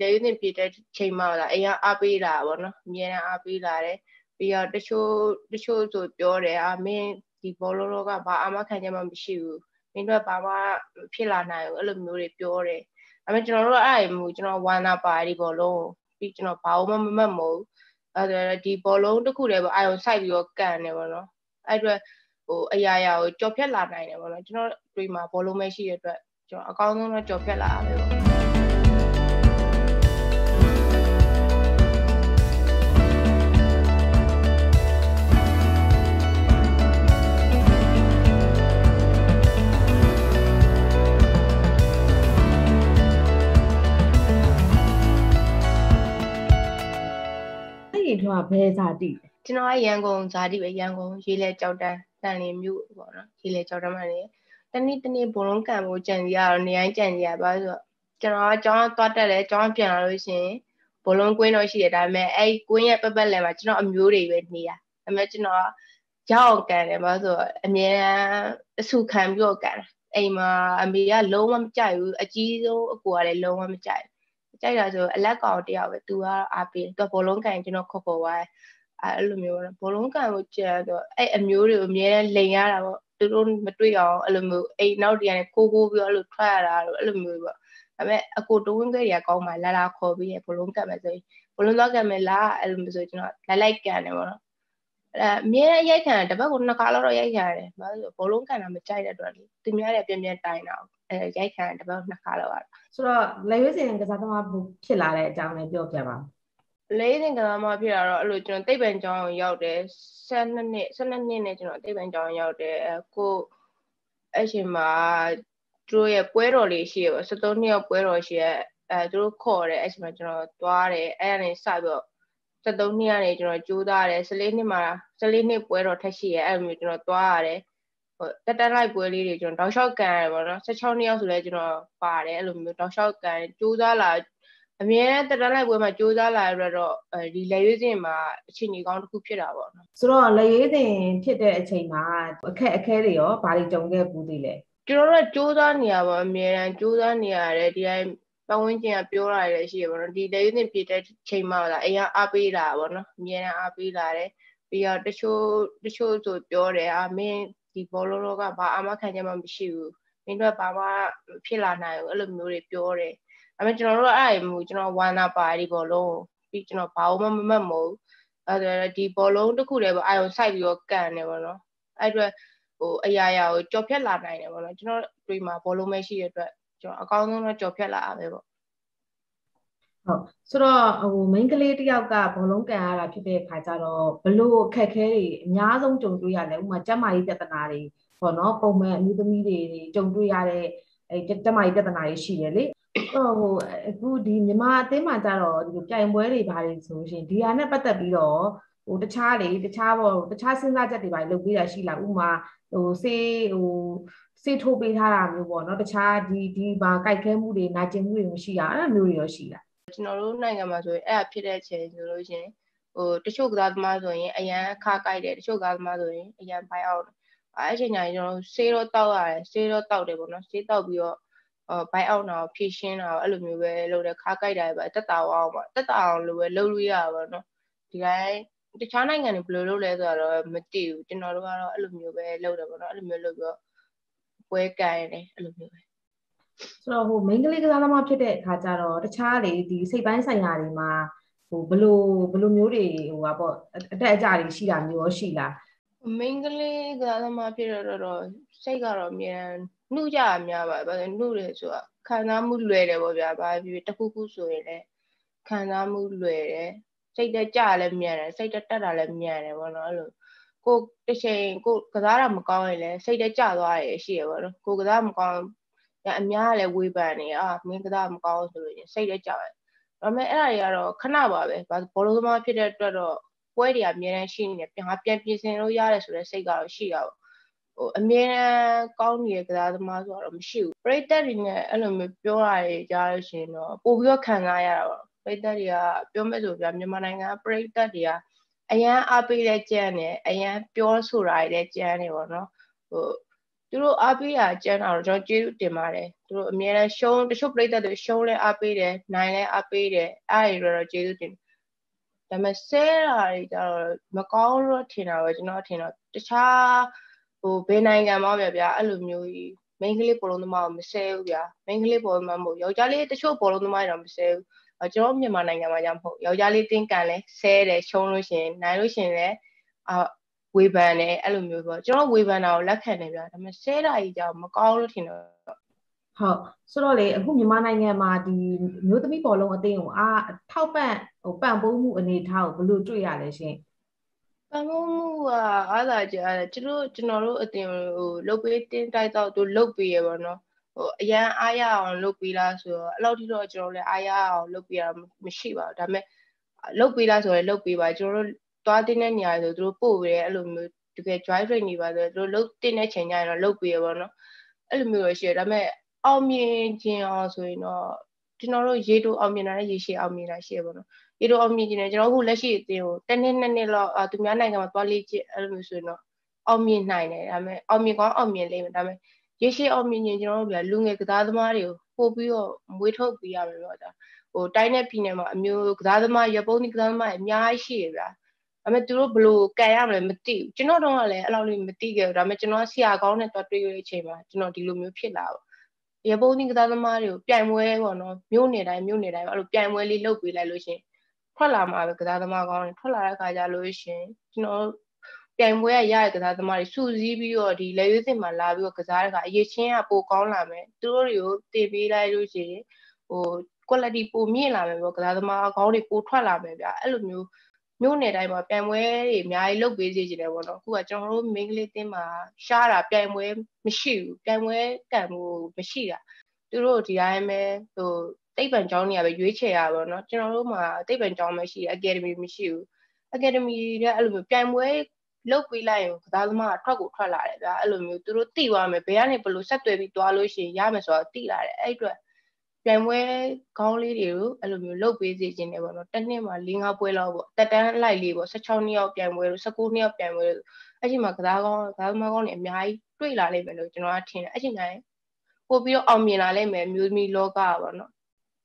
လေယူတင်ပြတဲ့ချိန်မှလာအိမ်ကအားပေးလာပါတော့အများနဲ့အားပေးလာတယ်ပြီးတော့တချို့တချို့ဆိုပြောတယ်အာမင်းဒီဘောလုံးတော့ကဘာအမခံချက်မှမရှိဘူးမင်းတို့ဘာမှဖြစ်လာနိုင်ဘူးအဲ့လိုမျိုးတွေပြောတယ်ဒါပေမဲ့ကျွန်တော်တို့အဲ့ဒါမျိုးကျွန်တော်ဝမ်းသာပါဒီဘောလုံးပြီးကျွန်တော်ဘာမှမမတ်မဟုတ်အဲ့ဒါဒီဘောလုံးတစ်ခုတည်းပေါ့အာယုံစိုက်ပြီးတော့ကန်နေပါတော့အဲ့အတွက်ဟိုအရာရာကိုကြော်ဖြတ်လာနိုင်တယ်ပေါ့နော်ကျွန်တော်တွေးမှာဘောလုံးမရှိတဲ့အတွက်ကျွန်တော်အကောင်းဆုံးတော့ကြော်ဖြတ်လာရပဲပေါ့ ကဘယ်ဇာတိလဲကျွန်တော်ကရန်ကုန်ဇာတိပဲရန်ကုန်ရေးလဲကြောက်တန်းတန်လင်းမြို့ပေါ့နော်ရေးလဲကြောက်တန်းမှာနေတနေ့တနေ့ဘုံလုံးကံဖို့ကြံစီရတော့နေတိုင်းကြံစီရပါဆိုတော့ကျွန်တော်ကကျောင်းသွားတက်တယ်ကျောင်းပြန်လာလို့ရှိရင်ဘလုံးကွင်းတော့ရှိတယ်ဒါပေမဲ့အဲ့ကွင်းရဲ့ပတ်ပတ်လည်မှာကျွန်တော်အမျိုးတွေပဲနေရဒါပေမဲ့ကျွန်တော်ရောက်အောင်ကန်တယ်ဘာလို့ဆိုတော့အမြဲတမ်းအဆူခံပြီးတော့ကန်တယ်အိမ်မှာအမေကလုံးဝမကြိုက်ဘူးအကြီးဆုံးအကိုကလည်းလုံးဝမကြိုက် ကြိုက်တာဆိုအလက်ကောင်တယောက်ပဲသူကအားပေးသူဘောလုံးကန်ကျွန်တော်ခေါ်ခေါ်သွားအဲ့လိုမျိုးပေါ့ဘောလုံးကန်ကိုကြံတော့အဲ့အမျိုးတွေကိုအများနဲ့လိန်ရတာပေါ့သူတို့မတွေ့အောင်အဲ့လိုမျိုးအိမ်နောက်တရနဲ့ကိုကိုပြီးတော့အဲ့လိုထွက်ရတာလို့အဲ့လိုမျိုးပေါ့ဒါပေမဲ့အကိုတဝင်းကလေးကကောင်းမှလာလာခေါ်ပြီးရဘောလုံးကန်မယ်ဆိုရင်ဘောလုံးတော့ကန်မယ်လားအဲ့လိုမျိုးဆိုကျွန်တော်လိုက်လိုက်ကန်တယ်ပေါ့နော်အဲအမြဲရိုက်ခံတပတ်ကိုနှစ်ခါလောက်တော့ရိုက်ခံရတယ်။ဘာလို့ဘောလုံးကန်တာမကြိုက်တဲ့အတွက်လေသူများတွေပြန်ပြန်တိုင်တာ အဲရိုက်ခံတပတ်နှစ်ခါလောက်ရတာဆိုတော့လက်ရွေးစင်ကစားသမားဖြစ်လာတဲ့အကြောင်းလေးပြောပြပါလေးစင်ကစားသမားဖြစ်လာတော့အဲ့လိုကျွန်တော်တိတ်ပံကျောင်းကိုရောက်တယ်12နှစ်12နှစ်နဲ့ကျွန်တော်တိတ်ပံကျောင်းရောက်တယ်အဲကိုအဲ့ချိန်မှာသူတို့ရဲ့ပွဲတော်လေးရှိရပါ73နှစ်ရောက်ပွဲတော်ရှိရအဲသူတို့ခေါ်တယ်အဲ့ချိန်မှာကျွန်တော်သွားတယ်အဲ့ဒါနဲ့စပြီးတော့73နှစ်ကနေကျွန်တော်ကြိုးစားတယ်14နှစ်မှာ14နှစ်ပွဲတော်ထက်ရှိရအဲ့လိုမျိုးကျွန်တော်သွားရတယ်ဟို တက်တက်လိုက်ပွဲလေးတွေကျွန်တော်တောက်လျှောက်ကန်ရပါတော့16နှစ်ရောက်ဆိုလဲကျွန်တော်ပါတယ်အဲ့လိုမျိုးတောက်လျှောက်ကန်ကြိုးစားလာအမြဲတက်တက်လိုက်ပွဲမှာကြိုးစားလာရတော့ဒီလက်ရွေးစင်မှာအချိန်ကြီးကောင်းတစ်ခုဖြစ်တာပေါ့နော်ဆိုတော့လက်ရွေးစင်ဖြစ်တဲ့အချိန်မှာအခက်အခဲတွေရောဘာတွေကြုံခဲ့ဘူးသေးလဲကျွန်တော်တို့ကြိုးစားနေရပါအမြဲတမ်းကြိုးစားနေရတယ်ဒီတိုင်းပတ်ဝန်းကျင်ကပြောတာလည်းရှိရပါတော့ဒီလက်ရွေးစင်ဖြစ်တဲ့ချိန်မှာလာအိမ်ကအားပေးတာပေါ့နော်အမြဲတမ်းအားပေးလာတယ်ပြီးတော့တချို့တချို့ဆိုပြောတယ်အာမင်း ဒီဘောလုံးတော့ကဘာအမခံချက်မှမရှိဘူးမင်းတို့ဘာမှဖြစ်လာနိုင်ဘူးအဲ့လိုမျိုးတွေပြောတယ်ဒါပေမဲ့ကျွန်တော်တို့အဲ့အမျိုးကျွန်တော်ဝမ်းသာပါဒီဘောလုံးပြီးကျွန်တော်ဘာမှမမတ်မဟုတ်အဲ့ဒါဒီဘောလုံးတစ်ခုတည်းပေါ့အာယုံစိုက်ပြီးတော့ကန်နေပါတော့အဲ့အတွက်ဟိုအရာရာကိုကြော်ဖြတ်လာနိုင်တယ်ပေါ့နော်ကျွန်တော်တွေမှာဘောလုံးမရှိတဲ့အတွက်ကျွန်တော်အကောင်းဆုံးတော့ကြော်ဖြတ်လာရပဲပေါ့ ဟုတ်ဆိုတော့ဟို main ကလေးတယောက်ကဘောလုံးကန်ရတာဖြစ်တဲ့ခါကျတော့ဘလို့အခက်ခဲတွေအများဆုံးကြုံတွေ့ရတယ်ဥပမာကျန်းမာရေးပြဿနာတွေပေါ့နော်ပုံမှန်အမျိုးသမီးတွေကြုံတွေ့ရတဲ့အဲကျန်းမာရေးပြဿနာတွေရှိတယ်လေဟိုအခုဒီမြန်မာအသင်းမှာကျတော့ဒီပြိုင်ပွဲတွေဘာတွေဆိုလို့ရှိရင်ဒီဟာနဲ့ပတ်သက်ပြီးတော့ဟိုတခြားလေတခြားပေါ့တခြားစဉ်းစားချက်တွေဘာလုပ်ပေးတာရှိလားဥပမာဟိုစေးဟိုစေးထိုးပေးထားတာမျိုးပေါ့နော်တခြားဒီဒီဘာကြိုက်ခဲမှုတွေနာကျင်မှုတွေမရှိတာအဲ့လိုမျိုးတွေရောရှိလား ကျွန်တော်တို့နိုင်ငံမှာဆိုရင်အဲ့အဖြစ်တဲ့အချိန်ဆိုလို့ရှင်ဟိုတချို့ကစားသမားဆိုရင်အရန်ခါကြိုက်တယ်တချို့ကစားသမားဆိုရင်အရန်ဖိုင်အောင်အဲ့အချိန်ညာကျွန်တော်ဆေးတော့တောက်ရတယ်ဆေးတော့တောက်တယ်ပေါ့နော်ဆေးတောက်ပြီးတော့အော်ဘိုက်အောက်တော့ဖြည့်ရှင်းတာအဲ့လိုမျိုးပဲလုပ်တယ်ခါကြိုက်တာပဲတက်တာအောင်ပါတက်တာအောင်လို့ပဲလုပ်လို့ရပါတော့ဒီတိုင်းတခြားနိုင်ငံတွေဘယ်လိုလုပ်လဲဆိုတော့မသိဘူးကျွန်တော်တို့ကတော့အဲ့လိုမျိုးပဲလုပ်တယ်ပေါ့နော်အဲ့လိုမျိုးလုပ်ပြီးတော့ပွဲကန်ရတယ်အဲ့လိုမျိုးပဲ ဆိုတော့ဟို main ကလေးကစားသမားဖြစ်တဲ့အခါကျတော့တခြားလေဒီစိတ်ပိုင်းဆိုင်ရာတွေမှာဟိုဘလို့ဘလို့မျိုးတွေဟိုပါပေါ့အတက်အကျတွေရှိတာမျိုးရောရှိလား main ကလေးကစားသမားဖြစ်တော့တော့စိတ်ကတော့အမြန်နှုတ်ကြအများပါဘာလို့နှုတ်လဲဆိုတာခံစားမှုလွယ်တယ်ပေါ့ဗျာဘာဖြစ်တခုခုဆိုရင်လည်းခံစားမှုလွယ်တယ်စိတ်တက်ကြလည်းမြန်တယ်စိတ်တက်တက်တာလည်းမြန်တယ်ပေါ့နော်အဲ့လိုကိုတစ်ချိန်ကိုကစားတာမကောင်းရင်လည်းစိတ်တက်ကြသွားရရှိရပေါ့နော်ကိုကစားမကောင်း အများကလည်းဝေဖန်နေအာမင်းကစားမကောင်းဆိုလို့စိတ်လည်းကြောက်တယ်ဒါပေမဲ့အဲ့ဒါတွေကတော့ခဏပါပဲဘာဘောလုံးသမားဖြစ်တဲ့အတွက်တော့ပွဲတွေအများတန်းရှိနေတယ်ပြန်ပြန်ပြင်ဆင်လို့ရတယ်ဆိုတဲ့စိတ်ကတော့ရှိတာပေါ့ဟိုအမြဲတမ်းကောင်းနေတဲ့ကစားသမားဆိုတော့မရှိဘူးပရိသတ်တွေနဲ့အဲ့လိုမျိုးပြောတာတွေကြားလို့ရှိရင်တော့ပို့ပြီးတော့ခံစားရတာပေါ့ပရိသတ်တွေကပြောမဲ့ဆိုပြမြန်မာနိုင်ငံပရိသတ်တွေကအရန်အားပေးတဲ့ကြမ်းနဲ့အရန်ပြောဆိုတာတွေလည်းကြမ်းနေပေါ့နော်ဟို သူတို့အားပေးတာကြမ်းတာတော့ကျွန်တော်ကျေးဇူးတင်ပါတယ်သူတို့အများနဲ့ရှုံးတချို့ပြိတ္တတွေရှုံးလဲအားပေးတယ်နိုင်လဲအားပေးတယ်အဲ့ဒါတွေတော့ကျေးဇူးတင်ဒါပေမဲ့ဆဲတာတွေကျတော့မကောင်းလို့ထင်တာပဲကျွန်တော်ထင်တော့တခြားဟိုဘယ်နိုင်ငံမှာဗျာအဲ့လိုမျိုးကြီးမိန်းကလေးဘောလုံးသမားကိုမဆဲဘူးဗျာမိန်းကလေးဘောလုံးသမားမဟုတ်ယောက်ျားလေးတချို့ဘောလုံးသမားတွေတော့မဆဲဘူးကျွန်တော်မြန်မာနိုင်ငံမှာじゃမဟုတ်ယောက်ျားလေးတင်းကန်လဲဆဲတယ်ရှုံးလို့ရှင်နိုင်လို့ရှင်လဲအာ ဝေဖန်တယ်အဲ့လိုမျိုးပေါ့ကျွန်တော်ဝေဖန်တာကိုလက်ခံတယ်ဗျာဒါပေမဲ့ဆဲတာကြီးကြောင်မကောင်းလို့ထင်တော့ဟုတ်ဆိုတော့လေအခုမြန်မာနိုင်ငံမှာဒီမျိုးသမီးပေါ်လုံးအသိကိုအာထောက်ပံ့ဟိုပံ့ပိုးမှုအနေထားကိုဘယ်လိုတွေ့ရလဲရှင်ပံ့ပိုးမှုကအားလာကြတယ်ကျွန်တော်ကျွန်တော်တို့အတင်ဟိုလုတ်ပေးတင်းတိုက်တော့သူလုတ်ပေးရပါတော့ဟိုအရန်အားရအောင်လုတ်ပေးလားဆိုတော့အဲ့လောက်ထိတော့ကျွန်တော်လည်းအားရအောင်လုတ်ပေးရမရှိပါဘူးဒါပေမဲ့လုတ်ပေးလားဆိုရင်လုတ်ပေးပါကျွန်တော်တို့ သွားတင်းတဲ့နေရာဆိုသူတို့ပို့ပေးတယ်အဲ့လိုမျိုးတကယ် drive rate နေပါဆိုသူတို့လုတ်တင်းတဲ့ချိန်ကျရင်တော့လုတ်ပေးရပါတော့အဲ့လိုမျိုးရရှိတယ်ဒါပေမဲ့အောင်မြင်ခြင်းအောင်ဆိုရင်တော့ကျွန်တော်တို့ရေတိုအောင်မြင်တာနဲ့ရေရှည်အောင်မြင်တာရှိရပါတော့ရေတိုအောင်မြင်ခြင်းနဲ့ကျွန်တော်တို့လက်ရှိအသင်းကိုတစ်နှစ်နှစ်နှစ်လောက်သူများနိုင်ငံမှာသွားလေ့ကျင့်အဲ့လိုမျိုးဆိုရင်တော့အောင်မြင်နိုင်တယ်ဒါပေမဲ့အောင်မြင်ကောင်းအောင်မြင်လိမ့်မယ်ဒါပေမဲ့ရေရှည်အောင်မြင်ခြင်းကျွန်တော်တို့ဗျာလူငယ်ကစားသမားတွေကိုပို့ပြီးတော့မွေးထုတ်ပေးရမယ်ပေါ့ဒါဟိုတိုင်းနဲ့ပြည်နယ်မှာအမျိုးကစားသမားရပုံးဒီကစားသမားအများကြီးရှိရဗျာ ဒါပေမဲ့သူတို့ဘလို့ကန်ရမလဲမသိဘူးကျွန်တော်တော့လည်းအဲ့လောက်လေးမသိခဲ့ဘူးဒါပေမဲ့ကျွန်တော်ဆရာကောင်းနဲ့တွားတွေ့ရတဲ့အချိန်မှာကျွန်တော်ဒီလိုမျိုးဖြစ်လာတော့ရပုံးဒီကစားသမားတွေကိုပြိုင်ပွဲပေါ့နော်မြို့နယ်တိုင်းမြို့နယ်တိုင်းအဲ့လိုပြိုင်ပွဲလေးလုပ်ပေးလိုက်လို့ရှင်ထွက်လာမှာပဲကစားသမားကောင်းတွေထွက်လာတဲ့အခါကျလို့ရှင်ကျွန်တော်ပြိုင်ပွဲရရတဲ့ကစားသမားတွေစုစည်းပြီးတော့ဒီလက်ရွေးစင်မှာလာပြီးတော့ကစားတဲ့အခါအရေးချင်းကပိုကောင်းလာမယ်သူတို့တွေကိုတင်ပေးလိုက်လို့ရှင်ဟို quality ပိုမြင့်လာမယ်ပေါ့ကစားသမားကောင်းတွေပိုထွက်လာမယ်ဗျအဲ့လိုမျိုး မြို့နယ်တိုင်းမှာပြိုင်ပွဲတွေအများကြီးလုပ်ပေးစေချင်တယ်ပေါ့နော်အခုကကျွန်တော်တို့ main ကလေးတင်းမှာရှားတာပြိုင်ပွဲမရှိဘူးပြိုင်ပွဲကံမှုမရှိတာသူတို့ဒီတိုင်းပဲဟိုတိတ်ပံကျောင်းတွေကပဲရွေးချယ်ရပါတော့ကျွန်တော်တို့မှာတိတ်ပံကျောင်းမရှိ academy မရှိဘူး academy ကအဲ့လိုမျိုးပြိုင်ပွဲလုတ်ပေးလိုက်ရင်ကစားသမားကထွက်ကိုထွက်လာတယ်ဗျာအဲ့လိုမျိုးသူတို့တိသွားမယ်ဘယ်ကနေဘလို့ဆက်သွယ်ပြီးသွားလို့ရှိရင်ရမယ်ဆိုတော့တိလာတယ်အဲ့အတွက် ပြိုင်ပွဲခေါင်းလေးတွေကိုအဲ့လိုမျိုးလုတ်ပေးစေခြင်းတယ်ပေါ့နော်တစ်နှစ်မှာ၄၅ပွဲလောက်ပေါ့တက်တန်းလိုက်လေးပေါ့16နှစ်ယောက်ပြိုင်ပွဲလို့19နှစ်ယောက်ပြိုင်ပွဲလို့အဲ့ဒီမှာကစားကောင်းကစားသမားကောင်းတွေအများကြီးတွေ့လာလိမ့်မယ်လို့ကျွန်တော်ကထင်တယ်အဲ့ဒီနိုင်ပို့ပြီးတော့အောင်မြင်လာလိမ့်မယ်မျိုးသမီးလောကပေါ့နော်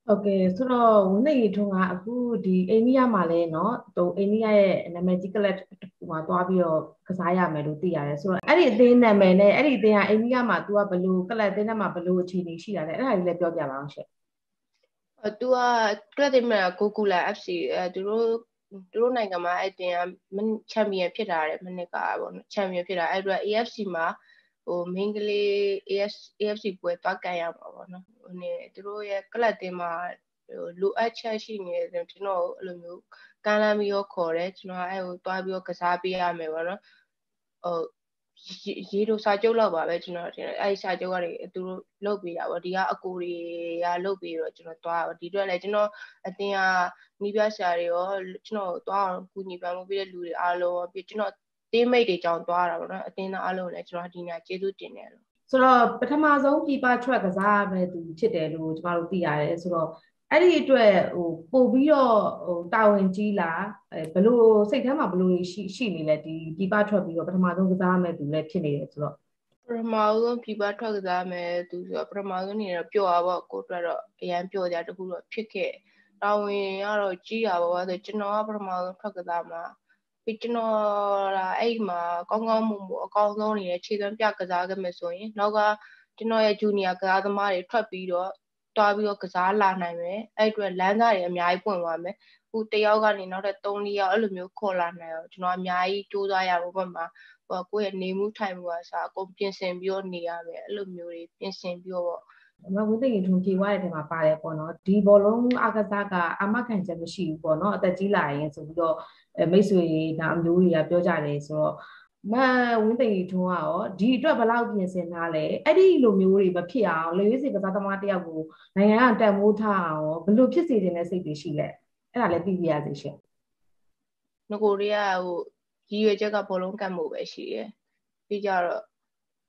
ဟုတ်ကဲ့ဆိုတော့ဝင်းနေရီထုံးကအခုဒီအိန္ဒိယမှာလဲเนาะဟိုအိန္ဒိယရဲ့နာမည်ကြီးကလပ်တစ်ခုမှာသွားပြီးတော့ကစားရမယ်လို့သိရတယ်ဆိုတော့အဲ့ဒီအသင်းနာမည်နဲ့အဲ့ဒီအသင်းကအိန္ဒိယမှာ तू ကဘလို့ကလပ်အသင်းထဲမှာဘလို့အခြေအနေရှိတာလဲအဲ့ဒါလေးလည်းပြောပြပါအောင်ရှင့်အဲသူကကလပ်အသင်းမှာကိုကူလာ FC အဲသူတို့သူတို့နိုင်ငံမှာအဲ့တင်ကချန်ပီယံဖြစ်တာတဲ့မနစ်ကပေါ့နော်ချန်ပီယံဖြစ်တာအဲ့အတွက် AFC မှာ ဟိုမင်းကလေး AS AFC ပွဲသွားကန်ရမှာပေါ့နော်ဟိုနေသူတို့ရဲ့ကလပ်တင်မှာဟိုလိုအပ်ချက်ရှိနေတယ်ကျွန်တော်အဲ့လိုမျိုးကမ်းလှမ်းပြီးတော့ခေါ်တယ်ကျွန်တော်အဲ့ဟိုသွားပြီးတော့ကစားပေးရမယ်ပေါ့နော်ဟိုရေတို့စာချုပ်လောက်ပါပဲကျွန်တော်ထင်တယ်အဲ့ဒီစာချုပ်ကနေသူတို့လုပ်ပေးတာပေါ့ဒီကအကူတွေကလုပ်ပေးတော့ကျွန်တော်သွားတော့ဒီအတွက်လည်းကျွန်တော်အတင်းကနီးပြဆရာတွေရောကျွန်တော်သွားအောင်ကူညီပံ့ပိုးပေးတဲ့လူတွေအားလုံးပြီးကျွန်တော် တေးမိတ်တွေကြောင်းသွားတာပေါ့နော်အတင်းသားအားလုံးလည်းကျွန်တော်ဒီနေ့ကျေးဇူးတင်တယ်လို့ဆိုတော့ပထမဆုံးပြပထွက်ကစားရမယ်သူဖြစ်တယ်လို့ကျမတို့သိရတယ်ဆိုတော့အဲ့ဒီအတွက်ဟိုပို့ပြီးတော့ဟိုတာဝန်ကြီးလားအဲဘလို့စိတ်ထဲမှာဘလို့ရှိရှိနေလဲဒီပြပထွက်ပြီးတော့ပထမဆုံးကစားရမယ်သူလည်းဖြစ်နေတယ်ဆိုတော့ပထမဆုံးပြပထွက်ကစားမယ်သူဆိုတော့ပထမဆုံးနေတော့ပျော့ပါပေါ့ကိုအတွက်တော့အရန်ပျော့ကြတခုတော့ဖြစ်ခဲ့တာဝန်ကတော့ကြီးတာပါဆိုကျွန်တော်ကပထမဆုံးထွက်ကစားမှာ ပြီးကျွန်တော်လာအဲ့မှာကောင်းကောင်းမွန်မွန်အကောင်းဆုံးနေတဲ့ခြေသွမ်းပြကစားခဲ့မယ်ဆိုရင်နောက်ကကျွန်တော်ရဲ့ဂျူနီယာကစားသမားတွေထွက်ပြီးတော့တွားပြီးတော့ကစားလာနိုင်မယ်အဲ့အတွက်လမ်းစာတွေအများကြီးပွင့်သွားမယ်ခုတယောက်ကနေနောက်ထပ်3-4ယောက်အဲ့လိုမျိုးခေါ်လာနိုင်အောင်ကျွန်တော်အများကြီးစူးစမ်းရဖို့ဘက်မှာဟိုကိုယ့်ရဲ့နေမှုထိုင်မှုအစားအကုန်ပြင်ဆင်ပြီးတော့နေရမယ်အဲ့လိုမျိုးတွေပြင်ဆင်ပြီးတော့မဝင်းသိရင်ထုံပြေသွားတဲ့ထဲမှာပါတယ်ပေါ့နော်ဒီဘောလုံးအကစားကအမခံချက်မရှိဘူးပေါ့နော်အသက်ကြီးလာရင်ဆိုပြီးတော့ မိတ်ဆွေဒါအမျိုးတွေကပြောကြတယ်ဆိုတော့မဝင်းသိရင်ထုံကရောဒီအတွက်ဘယ်လောက်ပြင်ဆင်ထားလဲအဲ့ဒီလိုမျိုးတွေမဖြစ်အောင်လေရွေးစီကစားသမားတယောက်ကိုနိုင်ငံကတန်မိုးထားအောင်ဘယ်လိုဖြစ်စေတင်တဲ့စိတ်တွေရှိလဲအဲ့ဒါလည်းသိပြရစေရှင်ငကိုတွေကဟိုရည်ရွယ်ချက်ကဘောလုံးကတ်မှုပဲရှိတယ်ပြီးကြတော့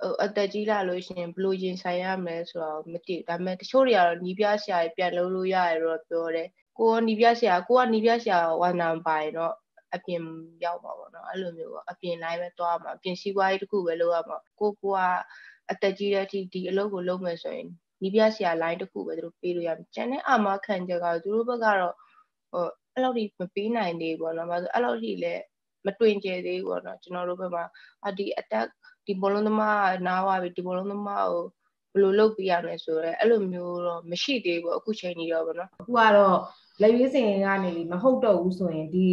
ဟိုအသက်ကြီးလာလို့ရှိရင်ဘလို့ရင်ဆိုင်ရမလဲဆိုတော့မသိဘူးဒါပေမဲ့တချို့တွေကတော့နီးပြဆရာကြီးပြန်လုပ်လို့ရတယ်တော့ပြောတယ်ကိုကနီးပြဆရာကိုကနီးပြဆရာဝါနာပိုင်တော့ အပြင်ရောက်ပါပေါ့နော်အဲ့လိုမျိုးပေါ့အပြင်လိုက်ပဲသွားမှာအပြင်စီးပွားရေးတစ်ခုပဲလုပ်ရမှာကိုကိုကအသက်ကြီးတဲ့အထိဒီအလုပ်ကိုလုပ်မယ်ဆိုရင်နီးပြဆရာ line တစ်ခုပဲသူတို့ပေးလို့ရမယ်ကျန်တဲ့အာမခံချက်ကသူတို့ဘက်ကတော့ဟိုအဲ့လောက်ထိမပေးနိုင်သေးဘူးပေါ့နော်။ဘာလို့အဲ့လောက်ထိလည်းမတွင်ကျယ်သေးဘူးပေါ့နော်ကျွန်တော်တို့ဘက်မှာအဒီ attack ဒီဘောလုံးသမားနားသွားပြီဒီဘောလုံးသမားကိုဘယ်လိုလုပ်ပြရမလဲဆိုတော့အဲ့လိုမျိုးတော့မရှိသေးဘူးအခုချိန်ကြီးတော့ပေါ့နော်အခုကတော့လက်ရွေးစင်ကနေမဟုတ်တော့ဘူးဆိုရင်ဒီ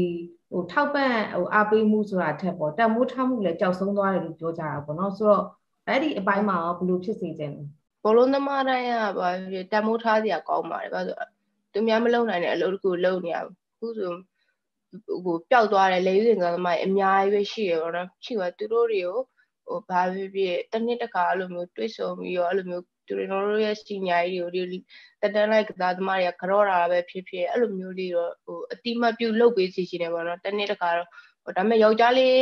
ဟိုထောက်ပံ့ဟိုအားပေးမှုဆိုတာထက်ပေါ့တန်မိုးထားမှုလည်းကြောက်ဆုံးသွားတယ်လို့ပြောကြတာပေါ့နော်ဆိုတော့အဲ့ဒီအပိုင်းမှာရောဘယ်လိုဖြစ်စေချင်လဲဘောလုံးသမားတိုင်းကဘာတန်မိုးထားစရာကောင်းပါတယ်ဘာလို့သူများမလုံနိုင်တဲ့အလုပ်တခုလုပ်နေရဘူးအခုဆိုဟိုပျောက်သွားတယ်လေယူစင်ကသမားအများကြီးပဲရှိရပေါ့နော်ရှိပါသူတို့တွေကိုဟိုဘာဖြစ်ဖြစ်တနေ့တခါအဲ့လိုမျိုးတွေးဆုံပြီးတော့အဲ့လိုမျိုး သူတို့ရဲ့စီညာကြီးတွေကိုဒီတက်တန်းလိုက်ကစားသမားတွေကကြောတာပဲဖြစ်ဖြစ်အဲ့လိုမျိုးလေးတော့ဟိုအတိမပြုတ်လုပ်ပေးစီရှင်တယ်ပေါ့နော်တနေ့တခါတော့ဟိုဒါပေမဲ့ယောက်ျားလေး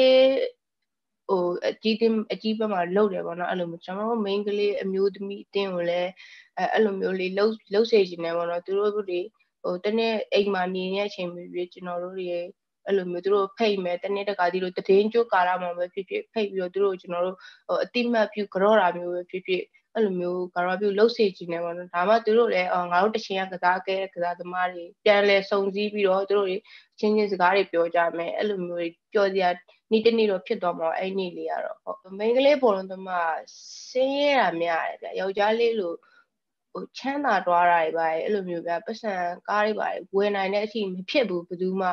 ဟိုအကြီးတင်းအကြီးဘက်မှာလှုပ်တယ်ပေါ့နော်အဲ့လိုမျိုးကျွန်တော်တို့ main ကလေးအမျိုးသမီးအတင်းကိုလည်းအဲအဲ့လိုမျိုးလေးလှုပ်လှုပ်စေရှင်တယ်ပေါ့နော်သူတို့တွေဟိုတနေ့အိမ်မှာနေနေတဲ့အချိန်မျိုးပြီးကျွန်တော်တို့တွေအဲ့လိုမျိုးသူတို့ဖိတ်မယ်တနေ့တခါဒီလိုတည်င်းကျိုးကာလာမှာပဲဖြစ်ဖြစ်ဖိတ်ပြီးတော့သူတို့ကျွန်တော်တို့ဟိုအတိမတ်ပြုကြောတာမျိုးပဲဖြစ်ဖြစ် အဲ့လိုမျိုးကာရာပြုလှုပ်စေချင်တယ်ပေါ့နော်ဒါမှသူတို့လည်းငါတို့တချင်ကကစားခဲ့တဲ့ကစားသမားတွေပြန်လဲစုံစည်းပြီးတော့သူတို့ချင်းချင်းစကားတွေပြောကြမယ်အဲ့လိုမျိုးပြောစရာနေ့တနေ့တော့ဖြစ်သွားမှာအဲ့နေ့လေးကတော့ဟုတ်မိန်းကလေးဘောလုံးသမားဆင်းရဲတာများတယ်ဗျယောက်ျားလေးလို့ဟိုချမ်းသာသွားတာတွေပါအဲ့လိုမျိုးဗျပတ်စံကားတွေပါဝယ်နိုင်တဲ့အထိမဖြစ်ဘူးဘယ်သူမှ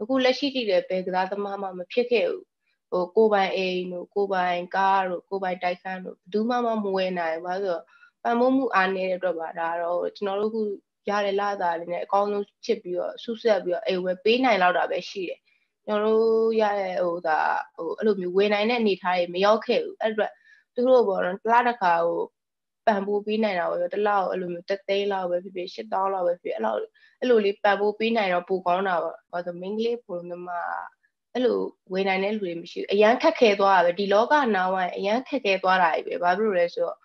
အခုလက်ရှိကြည့်တယ်ဘယ်ကစားသမားမှမဖြစ်ခဲ့ဘူး ဟိုကိုပိုင်အိမ်တို့ကိုပိုင်ကားတို့ကိုပိုင်တိုက်ခန်းတို့ဘယ်သူမှမမဝယ်နိုင်ဘူးဘာလို့ပံ့ပိုးမှုအားနည်းတဲ့အတွက်ပါဒါတော့ကျွန်တော်တို့ခုရတဲ့လာသားလေးနဲ့အကောင်းဆုံးချစ်ပြီးတော့ဆုဆက်ပြီးတော့အိမ်ဝယ်ပေးနိုင်လောက်တာပဲရှိတယ်ကျွန်တော်တို့ရတဲ့ဟိုဒါဟိုအဲ့လိုမျိုးဝယ်နိုင်တဲ့အနေထားတွေမရောက်ခဲ့ဘူးအဲ့အတွက်သူတို့ဘောတော့တစ်လားတစ်ခါဟိုပံ့ပိုးပေးနိုင်တာပေါ့တစ်လောက်အဲ့လိုမျိုးတက်သိန်းလောက်ပဲဖြစ်ဖြစ်၈000လောက်ပဲဖြစ်အဲ့လောက်အဲ့လိုလေးပံ့ပိုးပေးနိုင်တော့ပိုကောင်းတာပေါ့ဘာလို့မင်းကလေးပုံသမား အဲ့လိုဝယ်နိုင်တဲ့လူတွေမရှိဘူးအရန်ခက်ခဲသွားတာပဲဒီလောကနာဝိုင်းအရန်ခက်ခဲသွားတာပဲဘာဖြစ်လို့လဲဆိုတော့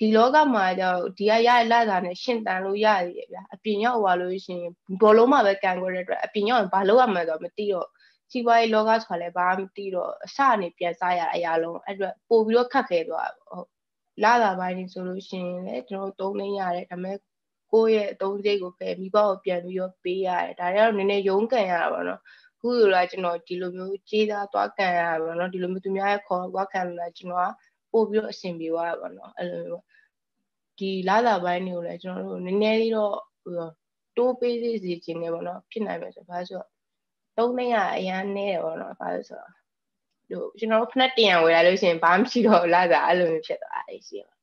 ဒီလောကမှာကျတော့ဒီကရရလာတာနဲ့ရှင်းတန်လို့ရတယ်ဗျာအပြင်ရောက်သွားလို့ရှိရင်ဘောလုံးမှာပဲကန်ခွဲတဲ့အတွက်အပြင်ရောက်ရင်ဘာလုပ်ရမလဲဆိုတော့မသိတော့စီးပွားရေးလောကဆိုတာလည်းဘာမှမသိတော့အစအနေပြန်စားရအရာလုံးအဲ့အတွက်ပို့ပြီးတော့ခက်ခဲသွားဟုတ်လာတာပိုင်းနေဆိုလို့ရှိရင်လည်းကျွန်တော်သုံးနေရတယ်ဒါပေမဲ့ကိုယ့်ရဲ့အသုံးစရိတ်ကိုပဲမိဘကိုပြန်ပြီးတော့ပေးရတယ်ဒါတွေကတော့နည်းနည်းရုန်းကန်ရတာပေါ့နော် ခုလိုလားကျွန်တော်ဒီလိုမျိုးကြေးသားသွားကန်ရတာပေါ့နော်ဒီလိုမျိုးသူများရဲ့ခေါ်သွားကန်လာကျွန်တော်ကပို့ပြီးတော့အဆင်ပြေသွားတာပေါ့နော်အဲ့လိုမျိုးဒီလာတာပိုင်းတွေကိုလည်းကျွန်တော်တို့နည်းနည်းလေးတော့ဟိုတိုးပေးစေစီခြင်းနေပေါ့နော်ဖြစ်နိုင်မယ်ဆိုဘာလို့ဆိုတော့သုံးသိန်းကအရန်နည်းတယ်ပေါ့နော်ဘာလို့ဆိုတော့ဟိုကျွန်တော်တို့ဖက်တင်ရဝယ်လာလို့ရှိရင်ဘာမှမရှိတော့လာတာအဲ့လိုမျိုးဖြစ်သွားတယ်ရှိပါ